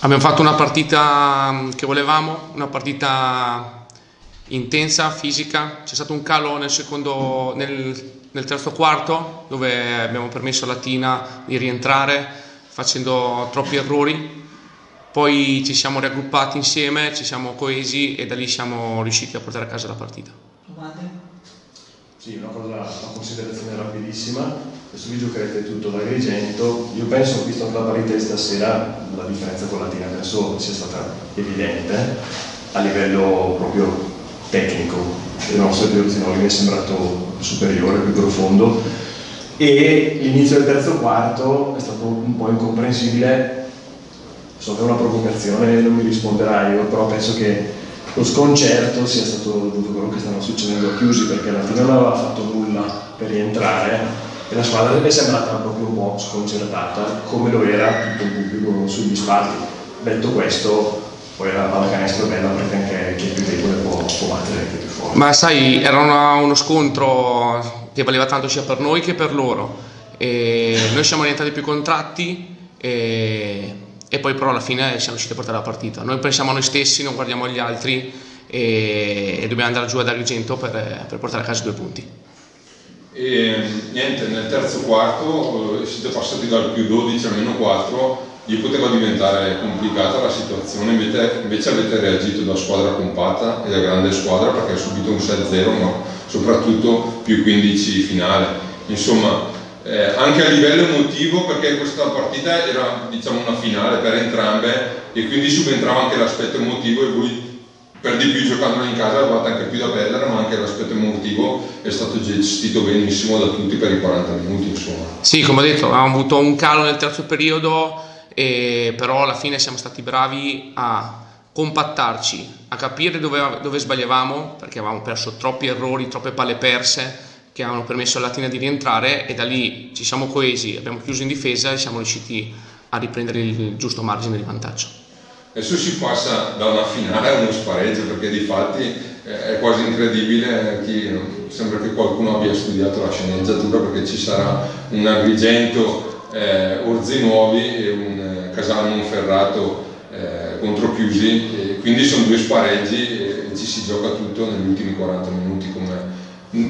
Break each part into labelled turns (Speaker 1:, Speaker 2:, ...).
Speaker 1: Abbiamo fatto una partita mm, che volevamo, una partita intensa, fisica. C'è stato un calo nel, secondo, nel, nel terzo quarto dove abbiamo permesso a Latina di rientrare facendo troppi errori. Poi ci siamo raggruppati insieme, ci siamo coesi e da lì siamo riusciti a portare a casa la partita.
Speaker 2: Domande?
Speaker 3: Sì, una, cosa, una considerazione rapidissima, questo vi giocherete tutto da io penso, visto anche la partita di stasera, la differenza con Latina penso sia stata evidente a livello proprio tecnico, il nostro Piozinoli mi è sembrato superiore, più profondo. E l'inizio del terzo quarto è stato un po' incomprensibile, so che è una provocazione, non mi risponderai, io però penso che lo sconcerto sia stato dovuto a quello che stanno succedendo a chiusi perché alla fine non aveva fatto nulla per rientrare e la squadra è sembrata proprio un po' sconcertata come lo era tutto il pubblico sugli spalti detto questo poi la pallacanestro è bella perché anche chi è più debole può, può battere anche più forte
Speaker 1: ma sai era una, uno scontro che valeva tanto sia per noi che per loro e noi siamo diventati più contratti e e poi però alla fine siamo riusciti a portare la partita. Noi pensiamo a noi stessi, non guardiamo agli altri e, e dobbiamo andare giù ad Agrigento per, per portare a casa due punti.
Speaker 4: E niente, nel terzo quarto eh, siete passati dal più 12 al meno 4, gli poteva diventare complicata la situazione, invece, invece avete reagito da squadra compatta e da grande squadra perché ha subito un 6-0 ma soprattutto più 15 finale. Insomma, eh, anche a livello emotivo perché questa partita era diciamo, una finale per entrambe e quindi subentrava anche l'aspetto emotivo e voi per di più giocando in casa eravate anche più da perdere ma anche l'aspetto emotivo è stato gestito benissimo da tutti per i 40 minuti insomma.
Speaker 1: Sì come ho detto abbiamo avuto un calo nel terzo periodo e però alla fine siamo stati bravi a compattarci, a capire dove, dove sbagliavamo perché avevamo perso troppi errori, troppe palle perse che hanno permesso alla Latina di rientrare e da lì ci siamo coesi, abbiamo chiuso in difesa e siamo riusciti a riprendere il giusto margine di vantaggio.
Speaker 4: Adesso si passa da una finale a uno spareggio perché di fatti eh, è quasi incredibile, chi, sembra che qualcuno abbia studiato la sceneggiatura perché ci sarà un Agrigento eh, Orzinuovi e un eh, Casano Monferrato eh, contro Chiusi, quindi sono due spareggi e ci si gioca tutto negli ultimi 40 minuti come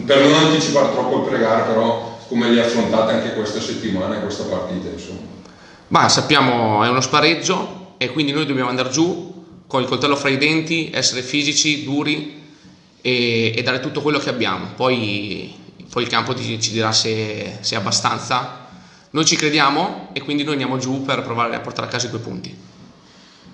Speaker 4: per non anticipare troppo il pregare però come li affrontate anche questa settimana e questa partita insomma.
Speaker 1: Ma sappiamo è uno spareggio e quindi noi dobbiamo andare giù con il coltello fra i denti, essere fisici, duri e, e dare tutto quello che abbiamo. Poi, poi il campo ci, ci dirà se, se, è abbastanza. Noi ci crediamo e quindi noi andiamo giù per provare a portare a casa i due punti.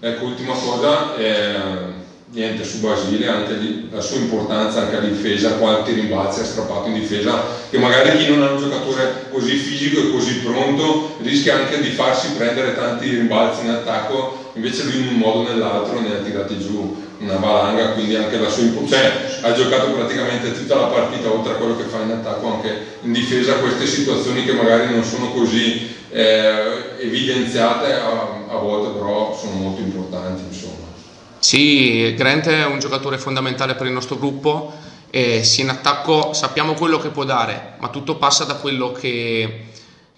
Speaker 4: Ecco, ultima cosa. Eh niente su Basile, anche la sua importanza anche a difesa, quanti rimbalzi ha strappato in difesa, che magari chi non ha un giocatore così fisico e così pronto rischia anche di farsi prendere tanti rimbalzi in attacco, invece lui in un modo o nell'altro ne ha tirati giù una valanga, quindi anche la sua importanza, cioè ha giocato praticamente tutta la partita, oltre a quello che fa in attacco, anche in difesa queste situazioni che magari non sono così eh, evidenziate, a, a volte però sono molto importanti. Insomma.
Speaker 1: Sì, Grant è un giocatore fondamentale per il nostro gruppo e sì, in attacco sappiamo quello che può dare, ma tutto passa da quello che,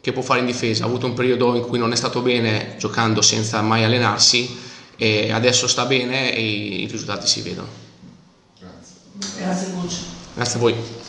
Speaker 1: che può fare in difesa. Ha avuto un periodo in cui non è stato bene giocando senza mai allenarsi e adesso sta bene e i risultati si vedono.
Speaker 2: Grazie. Grazie,
Speaker 1: Grazie a voi.